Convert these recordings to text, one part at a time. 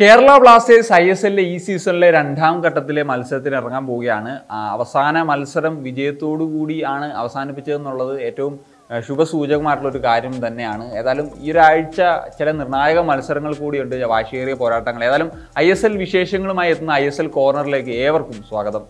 Kerala Blasters I S എല്ലിലെ ഈ സീസണിലെ രണ്ടാം ഘട്ടത്തിലെ മത്സരത്തിന് ഇറങ്ങാൻ പോവുകയാണ്. അവസാന മത്സരം വിജയത്തോടു കൂടിയാണ് അവസാനിപ്പിച്ചതെന്നുള്ളത് ഏറ്റവും ശുഭസൂചകമായിട്ടുള്ള ഒരു കാര്യം തന്നെയാണ്. ഏതായാലും ഈ ഒരാഴ്ച ചില നിർണായക മത്സരങ്ങൾ കൂടിയുണ്ട്. വാശിയേറിയ പോരാട്ടങ്ങൾ. ഏതായാലും ഐ എസ് എൽ വിശേഷങ്ങളുമായി എത്തുന്ന ഐ എസ് എൽ കോർണറിലേക്ക് ഏവർക്കും സ്വാഗതം.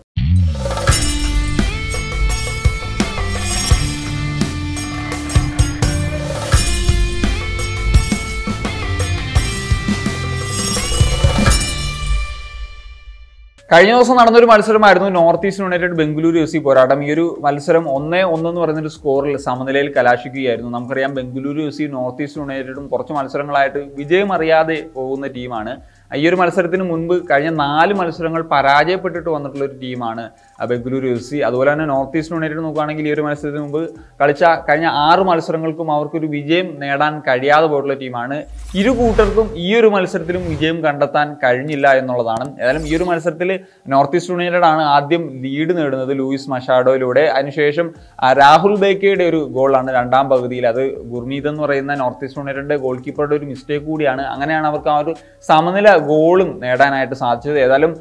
കഴിഞ്ഞ ദിവസം നടന്നൊരു മത്സരമായിരുന്നു north east united Bengaluru F C പോരാട്ടം. ഈ ഒരു മത്സരം ഒന്നേ ഒന്നെന്ന് പറയുന്നൊരു സ്കോറിൽ സമനിലയിൽ കലാശിക്കുകയായിരുന്നു. നമുക്കറിയാം Bengaluru F C north east യുണൈറ്റഡും കുറച്ച് മത്സരങ്ങളായിട്ട് വിജയം അറിയാതെ പോകുന്ന ടീമാണ്. ഈ ഒരു മത്സരത്തിന് മുൻപ് കഴിഞ്ഞ നാല് മത്സരങ്ങൾ പരാജയപ്പെട്ടിട്ട് വന്നിട്ടുള്ള ഒരു ടീമാണ് ബംഗളൂരു എഫ് സി അതുപോലെ തന്നെ നോർത്ത് ഈസ്റ്റ് യുണൈറ്റഡ് നോക്കുകയാണെങ്കിൽ ഈ ഒരു മത്സരത്തിന് മുമ്പ് കളിച്ച കഴിഞ്ഞ ആറ് മത്സരങ്ങൾക്കും അവർക്കൊരു വിജയം നേടാൻ കഴിയാതെ പോയിട്ടുള്ള ടീമാണ്. ഇരു കൂട്ടർക്കും ഈ ഒരു മത്സരത്തിലും വിജയം കണ്ടെത്താൻ കഴിഞ്ഞില്ല എന്നുള്ളതാണ്. ഏതായാലും ഈ ഒരു മത്സരത്തിൽ നോർത്ത് ഈസ്റ്റ് യുണൈറ്റഡ് ആണ് ആദ്യം ലീഡ് നേടുന്നത് ലൂയിസ് മഷാഡോയിലൂടെ. അതിനുശേഷം രാഹുൽ ബേക്കയുടെ ഒരു ഗോളാണ് രണ്ടാം പകുതിയിൽ. അത് ഗുർമീത് എന്ന് പറയുന്ന നോർത്ത് ഈസ്റ്റ് യുണൈറ്റഡിന്റെ ഗോൾ കീപ്പറുടെ ഒരു മിസ്റ്റേക്ക് കൂടിയാണ്. അങ്ങനെയാണ് അവർക്ക് ആ ഒരു സമനില ഗോളും നേടാനായിട്ട് സാധിച്ചത്. ഏതായാലും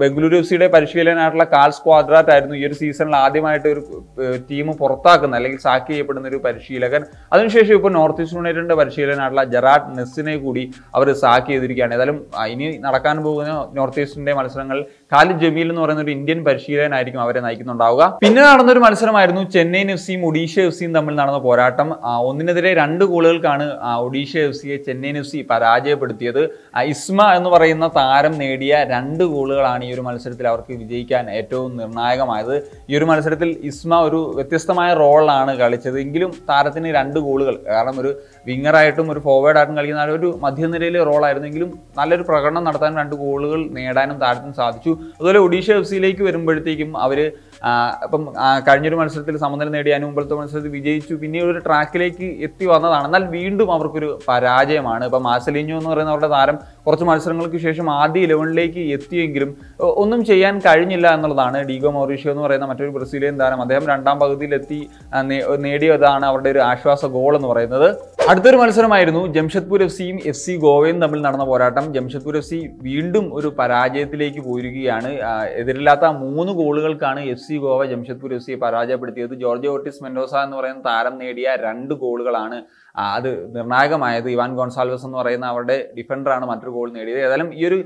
ബംഗളൂരു എഫ് സിയുടെ പരിശീലനായിട്ടുള്ള കാൽ സ്ക്വാഡ്രാറ്റ് ആയിരുന്നു ഈ ഒരു സീസണിൽ ആദ്യമായിട്ട് ഒരു ടീം പുറത്താക്കുന്ന അല്ലെങ്കിൽ സാക്ക് ചെയ്യപ്പെടുന്ന ഒരു പരിശീലകൻ. അതിനുശേഷം ഇപ്പോൾ നോർത്ത് ഈസ്റ്റ് യുണൈറ്റഡിന്റെ പരിശീലനായിട്ടുള്ള ജെറാഡ് നെസ്സിനെ കൂടി അവർ സാക്ക് ചെയ്തിരിക്കുകയാണ്. ഏതായാലും ഇനി നടക്കാൻ പോകുന്ന നോർത്ത് ഈസ്റ്റിന്റെ മത്സരങ്ങൾ ഖാലിദ് ജമീൽ എന്ന് പറയുന്ന ഒരു ഇന്ത്യൻ പരിശീലകനായിരിക്കും അവരെ നയിക്കുന്നുണ്ടാവുക. പിന്നെ നടന്നൊരു മത്സരമായിരുന്നു ചെന്നൈയിൻ എഫ് സിയും ഒഡീഷ എഫ് സിയും തമ്മിൽ നടന്ന പോരാട്ടം. ഒന്നിനെതിരെ രണ്ട് ഗോളുകൾക്കാണ് ഒഡീഷ എഫ് സിയെ ചെന്നൈയിൻ എഫ് സി പരാജയപ്പെടുത്തിയത്. ഇസ്മ എന്ന് പറയുന്ന താരം നേടിയ രണ്ട് ഗോളുകളാണ് ഈ ഒരു മത്സരത്തിൽ അവർക്ക് വിജയിക്കാൻ ഏറ്റവും നിർണായകമായത്. ഈ ഒരു മത്സരത്തിൽ ഇസ്മ ഒരു വ്യത്യസ്തമായ റോളാണ് കളിച്ചത്. എങ്കിലും താരത്തിന് രണ്ട് ഗോളുകൾ കാരണം ഒരു വിങ്ങറായിട്ടും ഒരു ഫോർവേഡായിട്ടും കളിക്കുന്ന ഒരു മധ്യനിരയിലെ റോളായിരുന്നെങ്കിലും നല്ലൊരു പ്രകടനം നടത്താനും രണ്ട് ഗോളുകൾ നേടാനും താരത്തിന് സാധിച്ചു. അതുപോലെ ഒഡീഷ എഫ് സിയിലേക്ക് വരുമ്പോഴത്തേക്കും അവർ ഇപ്പം ആ, കഴിഞ്ഞൊരു മത്സരത്തിൽ സമനില നേടി അതിന് മുമ്പത്തെ മത്സരത്തിൽ വിജയിച്ചു. പിന്നീട് ഒരു ട്രാക്കിലേക്ക് എത്തി വന്നതാണ്. എന്നാൽ വീണ്ടും അവർക്കൊരു പരാജയമാണ്. ഇപ്പം മാസലിഞ്ഞോ എന്ന് പറയുന്ന അവരുടെ താരം കുറച്ച് മത്സരങ്ങൾക്ക് ശേഷം ആദ്യ ഇലവനിലേക്ക് എത്തിയെങ്കിലും ഒന്നും ചെയ്യാൻ കഴിഞ്ഞില്ല എന്നുള്ളതാണ് ഡീഗോ മൗറീഷ്യോ എന്ന് പറയുന്ന മറ്റൊരു ബ്രസീലിയൻ താരം. അദ്ദേഹം രണ്ടാം പകുതിയിൽ എത്തി നേടിയതാണ് അവരുടെ ഒരു ആശ്വാസ ഗോൾ എന്ന് പറയുന്നത്. അടുത്തൊരു മത്സരമായിരുന്നു ജംഷഡ്പൂർ എഫ് സിയും എഫ് സി ഗോവയും തമ്മിൽ നടന്ന പോരാട്ടം. ജംഷഡ്പൂർ എഫ് സി വീണ്ടും ഒരു പരാജയത്തിലേക്ക് പോയിരിക്കുകയാണ് എതിരില്ലാത്ത മൂന്ന് ഗോളുകൾക്കാണ് F C Goa Jamshedpur F സിയെ പരാജയപ്പെടുത്തിയത്. ജോർജ് ഓട്ടിസ് മെൻഡോസ എന്ന് പറയുന്ന താരം നേടിയ രണ്ട് ഗോളുകളാണ് അത് നിർണായകമായത്. ഇവാൻ ഗോൺസാൽവസ് എന്ന് പറയുന്ന അവരുടെ ഡിഫൻഡറാണ് മറ്റൊരു ഗോൾ നേടിയത്. ഏതായാലും ഈ ഒരു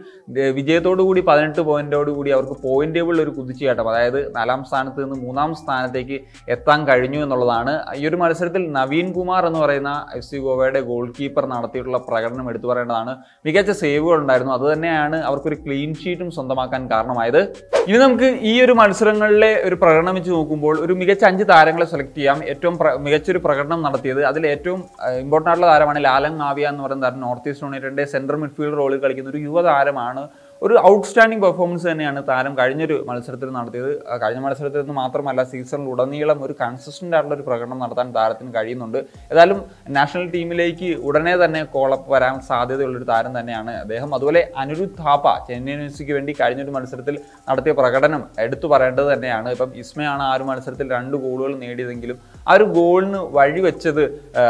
വിജയത്തോടു കൂടി പതിനെട്ട് പോയിന്റോട് കൂടി അവർക്ക് പോയിന്റ് ടേബിളിൽ ഒരു കുതിച്ചുചാട്ടം അതായത് നാലാം സ്ഥാനത്ത് നിന്ന് മൂന്നാം സ്ഥാനത്തേക്ക് എത്താൻ കഴിഞ്ഞു എന്നുള്ളതാണ്. ഈ ഒരു മത്സരത്തിൽ നവീൻ കുമാർ എന്ന് പറയുന്ന എഫ് സി ഗോവയുടെ ഗോൾ കീപ്പർ നടത്തിയിട്ടുള്ള പ്രകടനം എടുത്തു പറയേണ്ടതാണ്. മികച്ച സേവുകൾ ഉണ്ടായിരുന്നു. അതുതന്നെയാണ് അവർക്കൊരു ക്ലീൻ ഷീറ്റും സ്വന്തമാക്കാൻ കാരണമായത്. ഇനി നമുക്ക് ഈ ഒരു മത്സരങ്ങളിലെ ഒരു പ്രകടനം വെച്ച് നോക്കുമ്പോൾ ഒരു മികച്ച അഞ്ച് താരങ്ങളെ സെലക്ട് ചെയ്യാം. ഏറ്റവും മികച്ചൊരു പ്രകടനം നടത്തിയത് അതിൽ ഏറ്റവും ഇമ്പോർട്ടന്റ് ആയിട്ടുള്ള താരമാണ് ലാലങ് ആവിയ എന്ന് പറയുന്ന താരം നോർത്ത് ഈസ്റ്റ് യുണൈറ്റഡിന്റെ സെൻട്രൽ മിഡ്ഫീൽഡ് റോളിൽ കളിക്കുന്ന ഒരു യുവതാരമാണ് ഒരു ഔട്ട്സ്റ്റാൻഡിംഗ് പെർഫോമൻസ് തന്നെയാണ് താരം കഴിഞ്ഞൊരു മത്സരത്തിൽ നടത്തിയത്. കഴിഞ്ഞ മത്സരത്തിൽ നിന്ന് മാത്രമല്ല സീസണിൽ ഉടനീളം ഒരു കൺസിസ്റ്റന്റ് ആയിട്ടുള്ള ഒരു പ്രകടനം നടത്താൻ താരത്തിന് കഴിയുന്നുണ്ട്. ഏതായാലും നാഷണൽ ടീമിലേക്ക് ഉടനെ തന്നെ കോളപ്പ് വരാൻ സാധ്യതയുള്ളൊരു താരം തന്നെയാണ് അദ്ദേഹം. അതുപോലെ അനിരുദ്ധ് ഥാപ്പ ചെന്നൈ യൂണിവേഴ്സിറ്റിക്ക് വേണ്ടി കഴിഞ്ഞൊരു മത്സരത്തിൽ നടത്തിയ പ്രകടനം എടുത്തു പറയേണ്ടത് തന്നെയാണ്. ഇപ്പം ഇസ്മയാണ് ആ ഒരു മത്സരത്തിൽ രണ്ട് ഗോളുകൾ നേടിയതെങ്കിലും ആ ഒരു ഗോളിന് വഴിവെച്ചത്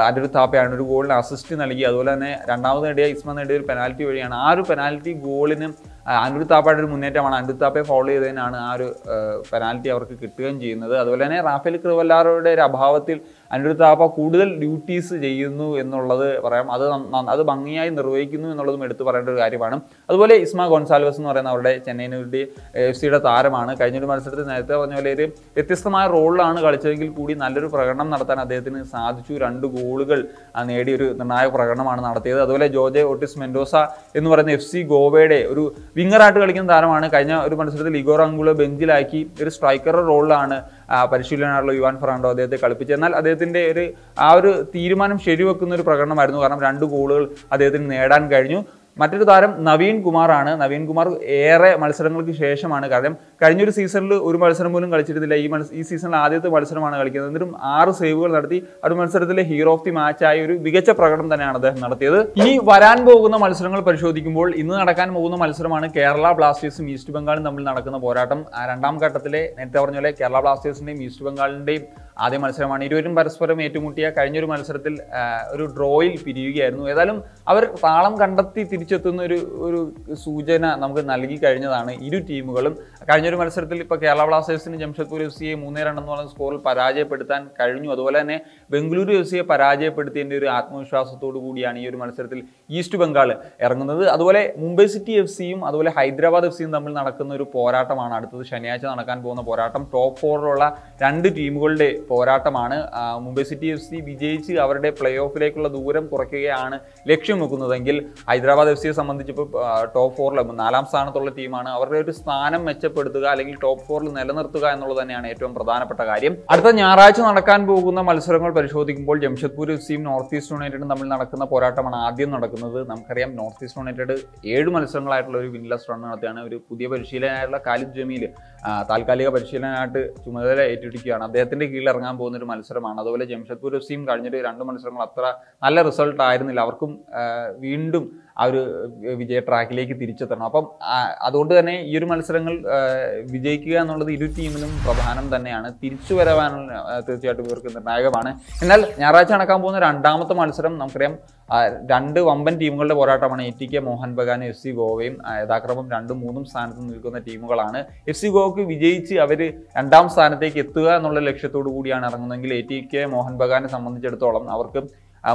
അനിരുദ്ധ് ഥാപ്പയാണ്. ഒരു ഗോളിന് അസിസ്റ്റ് നൽകി. അതുപോലെ തന്നെ രണ്ടാമത് നേടിയ ഇസ്മ നേടിയ ഒരു പെനാൽറ്റി വഴിയാണ്. ആ ഒരു പെനാൽറ്റി ഗോളിന് ആ, അനിരുദ്ധ് താപ്പയുടെ ഒരു മുന്നേറ്റമാണ്. ആൻഡ്രു താപ്പയെ ഫോളോ ചെയ്തതിനാണ് ആ ഒരു പെനാൽറ്റി അവർക്ക് കിട്ടുകയും ചെയ്യുന്നത്. അതുപോലെ തന്നെ റാഫേൽ ക്രിവല്ലാറോയുടെ ഒരു അഭാവത്തിൽ അനിരുദ്ധ് താപ്പ കൂടുതൽ ഡ്യൂട്ടീസ് ചെയ്യുന്നു എന്നുള്ളത് പറയാം. അത് അത് ഭംഗിയായി നിർവഹിക്കുന്നു എന്നുള്ളതും എടുത്തു പറയേണ്ട ഒരു കാര്യമാണ്. അതുപോലെ ഇസ്മ ഗോൺസാൽവസ് എന്ന് പറയുന്ന അവരുടെ ചെന്നൈയിനുടെ എഫ് സിയുടെ താരമാണ്. കഴിഞ്ഞൊരു മത്സരത്തിൽ നേരത്തെ പറഞ്ഞ പോലെ ഒരു വ്യത്യസ്തമായ റോളിലാണ് കളിച്ചതെങ്കിൽ കൂടി നല്ലൊരു പ്രകടനം നടത്താൻ അദ്ദേഹത്തിന് സാധിച്ചു. രണ്ട് ഗോളുകൾ ആ, നേടിയ ഒരു നിർണായക പ്രകടനമാണ് നടത്തിയത്. അതുപോലെ ജോജെ ഒട്ടിസ് മെൻഡോസ എന്ന് പറയുന്ന എഫ് സി ഗോവയുടെ ഒരു വിങ്ങറായിട്ട് കളിക്കുന്ന താരമാണ്. കഴിഞ്ഞ ഒരു മത്സരത്തിൽ ഇഗോർ അങ്കുള ബെഞ്ചിലാക്കി ഒരു സ്ട്രൈക്കറുടെ റോളിലാണ് പരിശീലനമായിട്ടുള്ള യുവാൻ ഫെറാണ്ടോ അദ്ദേഹത്തെ കളിപ്പിച്ചത് എന്നാൽ അദ്ദേഹത്തിന്റെ ഒരു ആ ഒരു തീരുമാനം ശരിവെക്കുന്ന ഒരു പ്രകടനമായിരുന്നു. കാരണം രണ്ട് ഗോളുകൾ അദ്ദേഹത്തിന് നേടാൻ കഴിഞ്ഞു. മറ്റൊരു താരം നവീൻ കുമാറാണ്. നവീൻ കുമാർ ഏറെ മത്സരങ്ങൾക്ക് ശേഷമാണ്. കാരണം കഴിഞ്ഞൊരു സീസണിൽ ഒരു മത്സരം പോലും കളിച്ചിരുന്നില്ല. ഈ മത്സ ഈ സീസണിൽ ആദ്യത്തെ മത്സരമാണ് കളിക്കുന്നത്. എന്നിട്ടും ആറ് സേവുകൾ നടത്തി ഒരു മത്സരത്തിലെ ഹീറോ ഓഫ് ദി മാച്ചായ ഒരു മികച്ച പ്രകടനം തന്നെയാണ് അദ്ദേഹം നടത്തിയത്. ഇനി വരാൻ പോകുന്ന മത്സരങ്ങൾ പരിശോധിക്കുമ്പോൾ ഇന്ന് നടക്കാൻ പോകുന്ന മത്സരമാണ് കേരള ബ്ലാസ്റ്റേഴ്സും ഈസ്റ്റ് ബംഗാളും തമ്മിൽ നടക്കുന്ന പോരാട്ടം. രണ്ടാം ഘട്ടത്തിലെ നേരത്തെ പറഞ്ഞ പോലെ കേരള ബ്ലാസ്റ്റേഴ്സിന്റെയും ഈസ്റ്റ് ബംഗാളിന്റെയും ആദ്യ മത്സരമാണ്. ഇരുവരും പരസ്പരം ഏറ്റുമുട്ടിയ കഴിഞ്ഞൊരു മത്സരത്തിൽ ഒരു ഡ്രോയിൽ പിരിയുകയായിരുന്നു. ഏതായാലും അവർ താളം കണ്ടെത്തി തിരിച്ചെത്തുന്ന ഒരു ഒരു സൂചന നമുക്ക് നൽകി കഴിഞ്ഞതാണ് ഇരു ടീമുകളും. കഴിഞ്ഞൊരു മത്സരത്തിൽ ഇപ്പോൾ കേരള ബ്ലാസ്റ്റേഴ്സിന് ജംഷഡ്പൂർ എഫ് സിയെ മൂന്നേ പറയുന്ന സ്കോറിൽ പരാജയപ്പെടുത്താൻ കഴിഞ്ഞു. അതുപോലെ തന്നെ ബംഗളൂരു എഫ് സിയെ പരാജയപ്പെടുത്തിയതിന്റെ ഒരു ആത്മവിശ്വാസത്തോടു കൂടിയാണ് ഈ ഒരു മത്സരത്തിൽ ഈസ്റ്റ് ബംഗാൾ ഇറങ്ങുന്നത്. അതുപോലെ മുംബൈ സിറ്റി എഫ് സിയും അതുപോലെ ഹൈദരാബാദ് എഫ് സിയും തമ്മിൽ നടക്കുന്ന ഒരു പോരാട്ടമാണ്. അടുത്തത് ശനിയാഴ്ച നടക്കാൻ പോകുന്ന പോരാട്ടം. ടോപ്പ് ഫോറിലുള്ള രണ്ട് ടീമുകളുടെ പോരാട്ടമാണ്. മുംബൈ സിറ്റി എഫ് സി വിജയിച്ച് അവരുടെ പ്ലേ ഓഫിലേക്കുള്ള ദൂരം കുറയ്ക്കുകയാണ് ലക്ഷ്യം വെക്കുന്നതെങ്കിൽ ഹൈദരാബാദ് എഫ് സിയെ സംബന്ധിച്ചിപ്പോൾ ടോപ്പ് ഫോറിൽ നാലാം സ്ഥാനത്തുള്ള ടീമാണ് അവരുടെ ഒരു സ്ഥാനം മെച്ചപ്പെടുത്തുക അല്ലെങ്കിൽ ടോപ്പ് ഫോറിൽ നിലനിർത്തുക എന്നുള്ളത് തന്നെയാണ് ഏറ്റവും പ്രധാനപ്പെട്ട കാര്യം. അടുത്ത ഞായറാഴ്ച നടക്കാൻ പോകുന്ന മത്സരങ്ങൾ പരിശോധിക്കുമ്പോൾ ജംഷഡ്പൂർ എഫ് സിയും നോർത്ത് ഈസ്റ്റ് യുണൈറ്റഡും തമ്മിൽ നടക്കുന്ന പോരാട്ടമാണ് ആദ്യം നടക്കുന്നത്. നമുക്കറിയാം നോർത്ത് ഈസ്റ്റ് യുണൈറ്റഡ് ഏഴ് മത്സരങ്ങളായിട്ടുള്ള ഒരു വിൻലെസ് റൺ നടത്തിയാണ് ഒരു പുതിയ പരിശീലകനായിട്ടുള്ള കാലിദ് ജമീൽ താൽക്കാലിക പരിശീലനമായിട്ട് ചുമതല ഏറ്റെടുക്കുകയാണ്. അദ്ദേഹത്തിന്റെ കീഴിൽ ഇറങ്ങാൻ പോകുന്ന ഒരു മത്സരമാണ്. അതുപോലെ ജംഷഡ്പൂർ എഫ് സിയും കഴിഞ്ഞിട്ട് രണ്ട് മത്സരങ്ങൾ അത്ര നല്ല റിസൾട്ട് ആയിരുന്നില്ല. അവർക്കും വീണ്ടും ആ ഒരു വിജയ ട്രാക്കിലേക്ക് തിരിച്ചെത്തണം. അപ്പം അതുകൊണ്ട് തന്നെ ഈ ഒരു മത്സരങ്ങൾ വിജയിക്കുക എന്നുള്ളത് ഇരു ടീമിനും പ്രധാനം തന്നെയാണ്. തിരിച്ചു വരവാനുള്ള തീർച്ചയായിട്ടും ഇവർക്ക് നിർണായകമാണ്. എന്നാൽ ഞായറാഴ്ച നടക്കാൻ പോകുന്ന രണ്ടാമത്തെ മത്സരം നമുക്കറിയാം രണ്ട് വമ്പൻ ടീമുകളുടെ പോരാട്ടമാണ്. എ ടി കെ മോഹൻ ബഗാനും എഫ് സി ഗോവയും യഥാക്രമം രണ്ടും മൂന്നും സ്ഥാനത്ത് നിൽക്കുന്ന ടീമുകളാണ്. എഫ് സി ഗോവയ്ക്ക് വിജയിച്ച് അവർ രണ്ടാം സ്ഥാനത്തേക്ക് എത്തുക എന്നുള്ള ലക്ഷ്യത്തോടു കൂടിയാണ് ഇറങ്ങുന്നതെങ്കിൽ എ ടി കെ മോഹൻ ബഗാനെ സംബന്ധിച്ചിടത്തോളം അവർക്ക്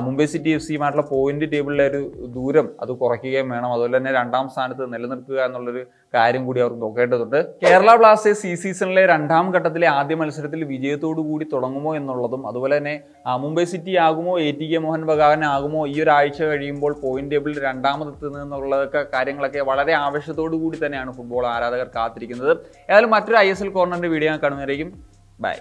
മുംബൈ സിറ്റി എഫ് സിയുമായിട്ടുള്ള പോയിന്റ് ടേബിളിലെ ഒരു ദൂരം അത് കുറയ്ക്കുകയും വേണം. അതുപോലെ തന്നെ രണ്ടാം സ്ഥാനത്ത് നിലനിർത്തുക എന്നുള്ളൊരു കാര്യം കൂടി അവർ നോക്കേണ്ടതുണ്ട്. കേരള ബ്ലാസ്റ്റേഴ്സ് ഈ സീസണിലെ രണ്ടാം ഘട്ടത്തിലെ ആദ്യ മത്സരത്തിൽ വിജയത്തോടു കൂടി തുടങ്ങുമോ എന്നുള്ളതും അതുപോലെ തന്നെ മുംബൈ സിറ്റി ആകുമോ A T K Mohan Bagan ആകുമോ ഈ ഒരു ആഴ്ച കഴിയുമ്പോൾ പോയിന്റ് ടേബിളിൽ രണ്ടാമതെത്തുന്നത് എന്നുള്ളതൊക്കെ കാര്യങ്ങളൊക്കെ വളരെ ആവശ്യത്തോടു കൂടി തന്നെയാണ് ഫുട്ബോൾ ആരാധകർ കാത്തിരിക്കുന്നത്. ഏതായാലും മറ്റൊരു ഐ എസ് എൽ കോർണറിന്റെ വീഡിയോ കാണുന്നതായിരിക്കും ബൈ